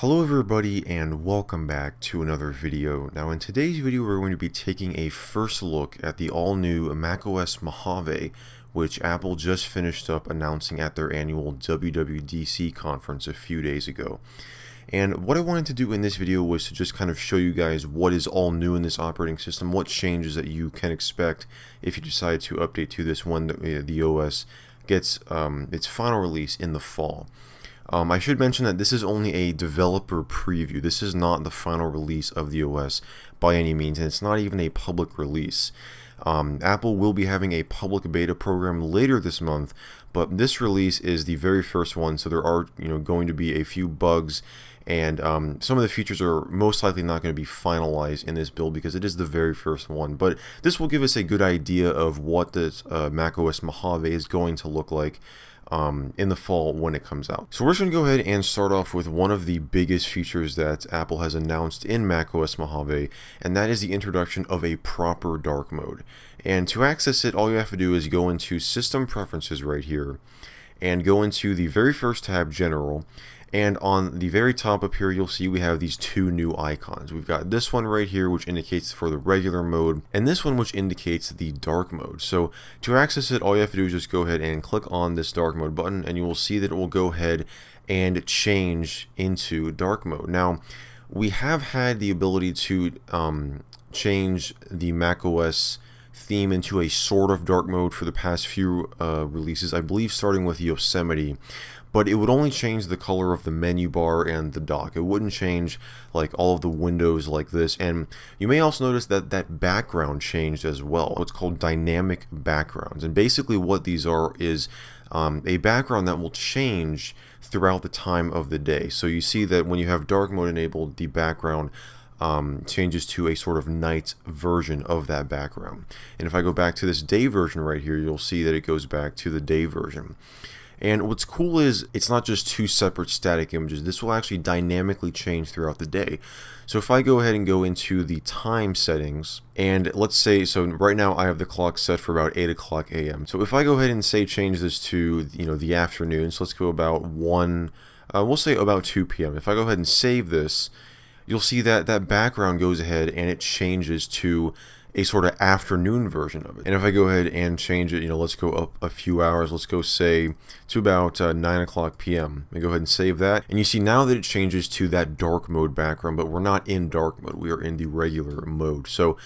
Hello everybody and welcome back to another video. Now in today's video we're going to be taking a first look at the all new macOS Mojave which Apple just finished up announcing at their annual WWDC conference a few days ago. And what I wanted to do in this video was to just kind of show you guys what is all new in this operating system, what changes that you can expect if you decide to update to this when the, the OS gets um, its final release in the fall. Um, I should mention that this is only a developer preview. This is not the final release of the OS by any means, and it's not even a public release. Um, Apple will be having a public beta program later this month, but this release is the very first one, so there are you know going to be a few bugs, and um, some of the features are most likely not going to be finalized in this build because it is the very first one. But this will give us a good idea of what this uh, macOS Mojave is going to look like um, in the fall when it comes out. So we're just going to go ahead and start off with one of the biggest features that Apple has announced in macOS Mojave, and that is the introduction of a proper dark mode. And to access it, all you have to do is go into System Preferences right here, and go into the very first tab, General, and on the very top up here, you'll see we have these two new icons. We've got this one right here, which indicates for the regular mode, and this one, which indicates the dark mode. So to access it, all you have to do is just go ahead and click on this dark mode button, and you will see that it will go ahead and change into dark mode. Now, we have had the ability to um, change the macOS theme into a sort of dark mode for the past few uh, releases, I believe starting with Yosemite but it would only change the color of the menu bar and the dock. It wouldn't change like all of the windows like this. And you may also notice that that background changed as well. What's called dynamic backgrounds. And basically what these are is um, a background that will change throughout the time of the day. So you see that when you have dark mode enabled, the background um, changes to a sort of night version of that background. And if I go back to this day version right here, you'll see that it goes back to the day version. And what's cool is it's not just two separate static images. This will actually dynamically change throughout the day. So if I go ahead and go into the time settings, and let's say, so right now I have the clock set for about 8 o'clock a.m. So if I go ahead and say change this to, you know, the afternoon, so let's go about 1, uh, we'll say about 2 p.m. If I go ahead and save this, you'll see that that background goes ahead and it changes to a sort of afternoon version of it. And if I go ahead and change it, you know, let's go up a few hours. Let's go say to about uh, 9 o'clock p.m. And go ahead and save that. And you see now that it changes to that dark mode background, but we're not in dark mode. We are in the regular mode. So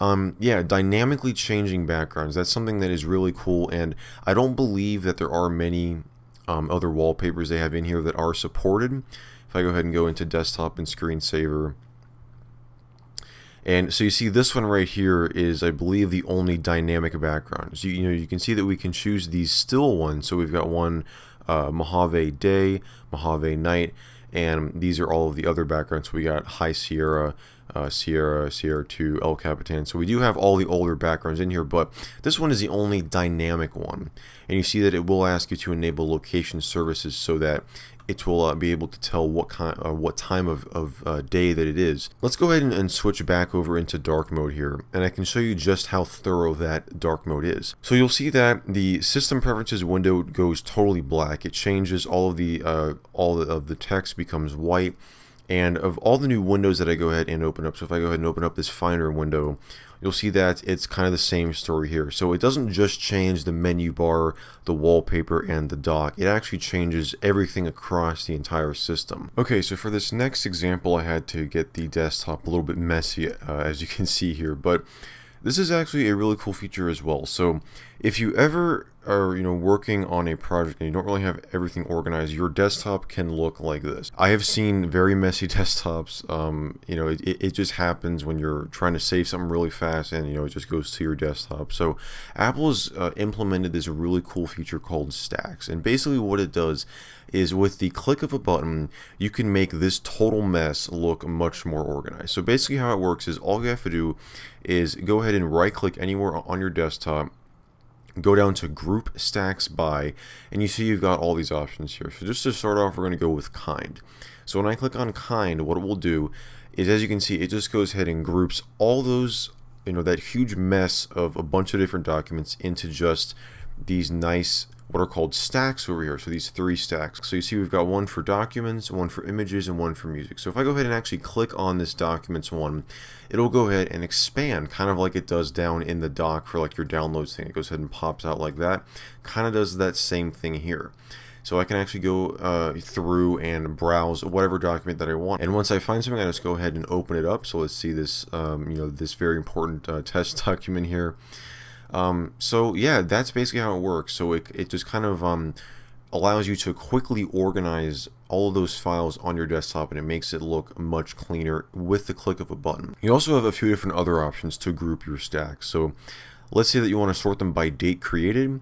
um, yeah, dynamically changing backgrounds. That's something that is really cool. And I don't believe that there are many um, other wallpapers they have in here that are supported. I go ahead and go into desktop and screensaver, and so you see this one right here is, I believe, the only dynamic background. So you, you know you can see that we can choose these still ones. So we've got one uh, Mojave day, Mojave night, and these are all of the other backgrounds. So we got High Sierra, uh, Sierra, Sierra 2, El Capitan. So we do have all the older backgrounds in here, but this one is the only dynamic one. And you see that it will ask you to enable location services so that it will uh, be able to tell what kind, uh, what time of, of uh, day that it is. Let's go ahead and, and, switch back over into dark mode here, and I can show you just how thorough that dark mode is. So you'll see that the system preferences window goes totally black. It changes all of the uh, all of the text becomes white, and of all the new windows that I go ahead and open up. So if I go ahead and open up this Finder window, you'll see that it's kind of the same story here. So it doesn't just change the menu bar, the wallpaper, and the dock. It actually changes everything across the entire system. Okay, so for this next example, I had to get the desktop a little bit messy, uh, as you can see here. But this is actually a really cool feature as well. So if you ever are you know working on a project and you don't really have everything organized, your desktop can look like this. I have seen very messy desktops. Um, you know, it, it just happens when you're trying to save something really fast and you know it just goes to your desktop. So Apple has uh, implemented this really cool feature called Stacks, and basically what it does is with the click of a button, you can make this total mess look much more organized. So basically how it works is all you have to do is go ahead and right click anywhere on your desktop go down to group stacks by and you see you've got all these options here. So just to start off we're going to go with kind. So when I click on kind what it will do is as you can see it just goes ahead and groups all those you know that huge mess of a bunch of different documents into just these nice what are called stacks over here. So these three stacks. So you see we've got one for documents, one for images, and one for music. So if I go ahead and actually click on this documents one, it'll go ahead and expand kind of like it does down in the dock for like your downloads thing. It goes ahead and pops out like that. Kind of does that same thing here. So I can actually go uh, through and browse whatever document that I want. And once I find something, I just go ahead and open it up. So let's see this, um, you know, this very important uh, test document here. Um, so yeah, that's basically how it works. So it, it just kind of um, allows you to quickly organize all of those files on your desktop and it makes it look much cleaner with the click of a button. You also have a few different other options to group your stacks. So let's say that you want to sort them by date created.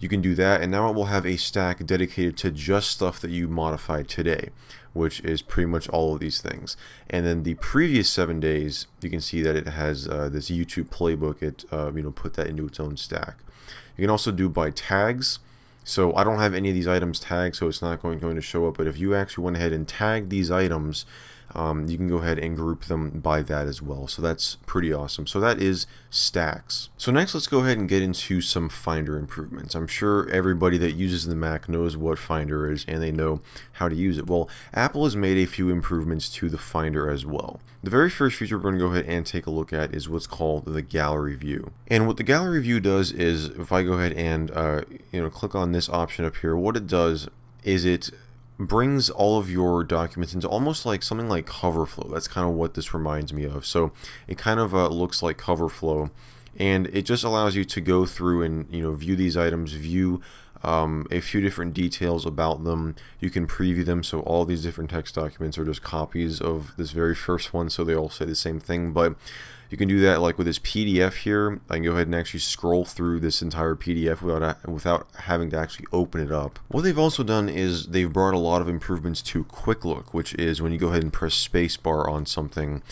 You can do that and now it will have a stack dedicated to just stuff that you modified today which is pretty much all of these things. And then the previous seven days, you can see that it has uh, this YouTube playbook. It uh, you know put that into its own stack. You can also do by tags. So I don't have any of these items tagged, so it's not going, going to show up. But if you actually went ahead and tagged these items, um, you can go ahead and group them by that as well. So that's pretty awesome. So that is stacks. So next let's go ahead and get into some Finder improvements. I'm sure everybody that uses the Mac knows what Finder is and they know how to use it. Well, Apple has made a few improvements to the Finder as well. The very first feature we're going to go ahead and take a look at is what's called the gallery view. And what the gallery view does is if I go ahead and uh, you know click on this option up here, what it does is it brings all of your documents into almost like something like CoverFlow. That's kind of what this reminds me of. So it kind of uh, looks like CoverFlow and it just allows you to go through and you know view these items, view um, a few different details about them. You can preview them, so all these different text documents are just copies of this very first one, so they all say the same thing. But you can do that like with this PDF here. I can go ahead and actually scroll through this entire PDF without without having to actually open it up. What they've also done is they've brought a lot of improvements to Quick Look, which is when you go ahead and press spacebar on something,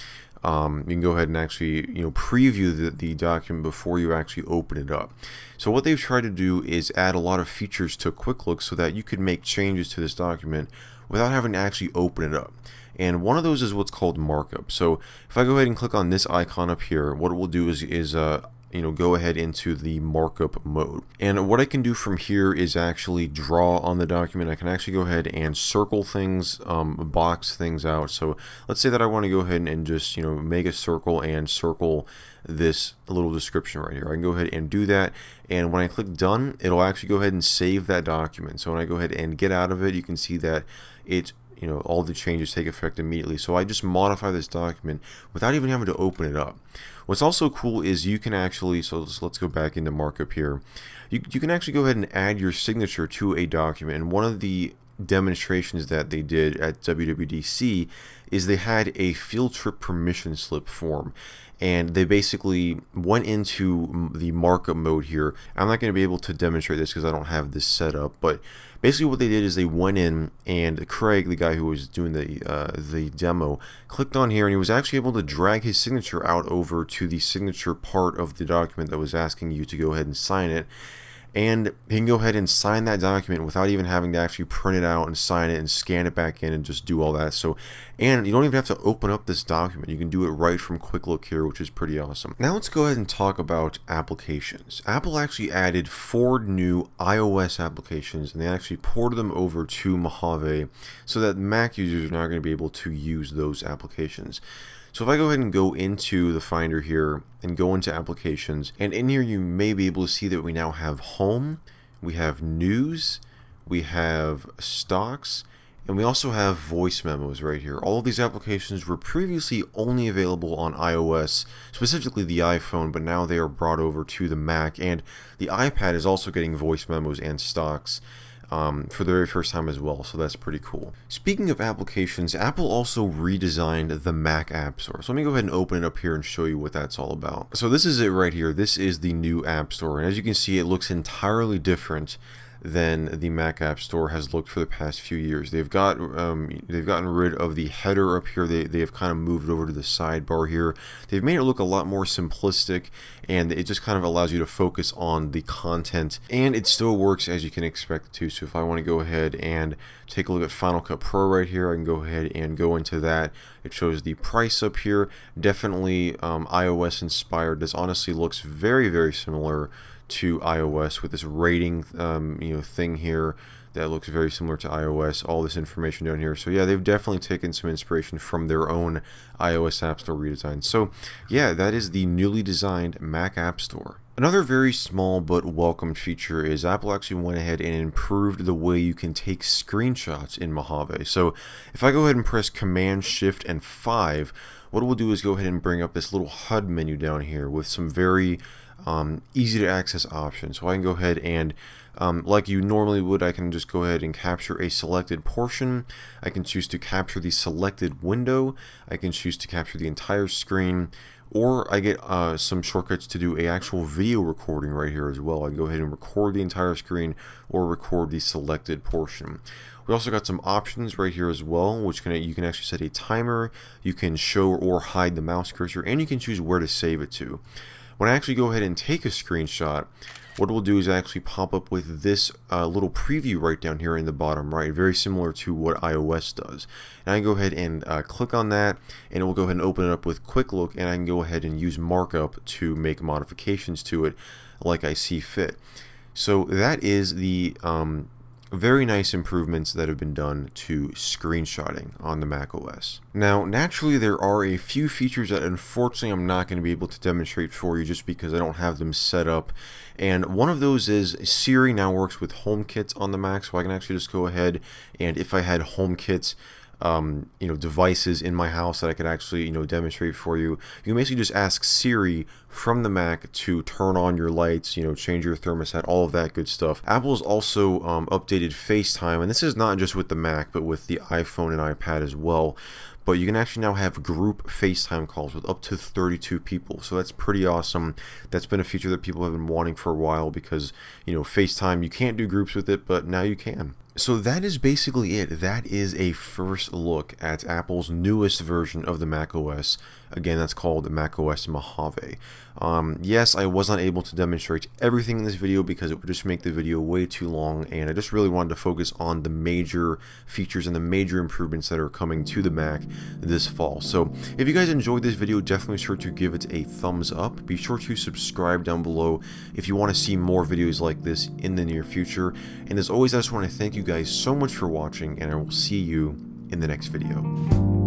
um, you can go ahead and actually you know preview the, the document before you actually open it up. So what they've tried to do is add a lot of features to Quick Look so that you could make changes to this document without having to actually open it up. And one of those is what's called markup. So if I go ahead and click on this icon up here, what it will do is, is uh, you know go ahead into the markup mode and what I can do from here is actually draw on the document I can actually go ahead and circle things um, box things out so let's say that I want to go ahead and just you know make a circle and circle this little description right here. I can go ahead and do that and when I click done it'll actually go ahead and save that document. So when I go ahead and get out of it you can see that it you know all the changes take effect immediately. So I just modify this document without even having to open it up. What's also cool is you can actually so let's, let's go back into markup here. You, you can actually go ahead and add your signature to a document and one of the demonstrations that they did at WWDC is they had a field trip permission slip form and they basically went into the markup mode here. I'm not going to be able to demonstrate this because I don't have this set up, but basically what they did is they went in and Craig, the guy who was doing the uh, the demo, clicked on here and he was actually able to drag his signature out over to the signature part of the document that was asking you to go ahead and sign it and he can go ahead and sign that document without even having to actually print it out and sign it and scan it back in and just do all that. So and you don't even have to open up this document. You can do it right from quick look here which is pretty awesome. Now let's go ahead and talk about applications. Apple actually added four new ios applications and they actually ported them over to mojave so that mac users are now going to be able to use those applications so if I go ahead and go into the Finder here and go into applications, and in here you may be able to see that we now have home, we have news, we have stocks, and we also have voice memos right here. All of these applications were previously only available on iOS, specifically the iPhone, but now they are brought over to the Mac, and the iPad is also getting voice memos and stocks um, for the very first time as well, so that's pretty cool. Speaking of applications, Apple also redesigned the Mac App Store. So let me go ahead and open it up here and show you what that's all about. So this is it right here. This is the new App Store, and as you can see, it looks entirely different than the Mac App Store has looked for the past few years. They've got um, they've gotten rid of the header up here. They they have kind of moved over to the sidebar here. They've made it look a lot more simplistic, and it just kind of allows you to focus on the content. And it still works as you can expect to. So if I want to go ahead and take a look at Final Cut Pro right here, I can go ahead and go into that. It shows the price up here. Definitely um, iOS inspired. This honestly looks very very similar to iOS with this rating um, you know thing here that looks very similar to iOS, all this information down here. So yeah, they've definitely taken some inspiration from their own iOS App Store redesign. So yeah, that is the newly designed Mac App Store. Another very small but welcome feature is Apple actually went ahead and improved the way you can take screenshots in Mojave. So if I go ahead and press Command Shift and 5, what we'll do is go ahead and bring up this little HUD menu down here with some very um, easy to access option. So I can go ahead and um, like you normally would, I can just go ahead and capture a selected portion. I can choose to capture the selected window. I can choose to capture the entire screen or I get uh, some shortcuts to do a actual video recording right here as well. I go ahead and record the entire screen or record the selected portion. We also got some options right here as well, which can you can actually set a timer, you can show or hide the mouse cursor, and you can choose where to save it to. When I actually go ahead and take a screenshot, what we'll do is actually pop up with this uh, little preview right down here in the bottom right, very similar to what iOS does. And I can go ahead and uh, click on that, and it will go ahead and open it up with Quick Look, and I can go ahead and use markup to make modifications to it like I see fit. So that is the um, very nice improvements that have been done to screenshotting on the Mac OS. Now, naturally, there are a few features that unfortunately I'm not going to be able to demonstrate for you just because I don't have them set up. And one of those is Siri now works with HomeKit on the Mac, so I can actually just go ahead and if I had HomeKit um, you know devices in my house that I could actually you know demonstrate for you. You can basically just ask Siri from the Mac to turn on your lights, you know, change your thermostat, all of that good stuff. Apple's also um, updated FaceTime, and this is not just with the Mac, but with the iPhone and iPad as well but you can actually now have group FaceTime calls with up to 32 people. So that's pretty awesome. That's been a feature that people have been wanting for a while because, you know, FaceTime, you can't do groups with it, but now you can. So that is basically it. That is a first look at Apple's newest version of the Mac OS. Again, that's called Mac OS Mojave. Um, yes, I was not able to demonstrate everything in this video because it would just make the video way too long, and I just really wanted to focus on the major features and the major improvements that are coming to the Mac this fall. So if you guys enjoyed this video, definitely sure to give it a thumbs up. Be sure to subscribe down below if you want to see more videos like this in the near future. And as always, I just want to thank you guys so much for watching, and I will see you in the next video.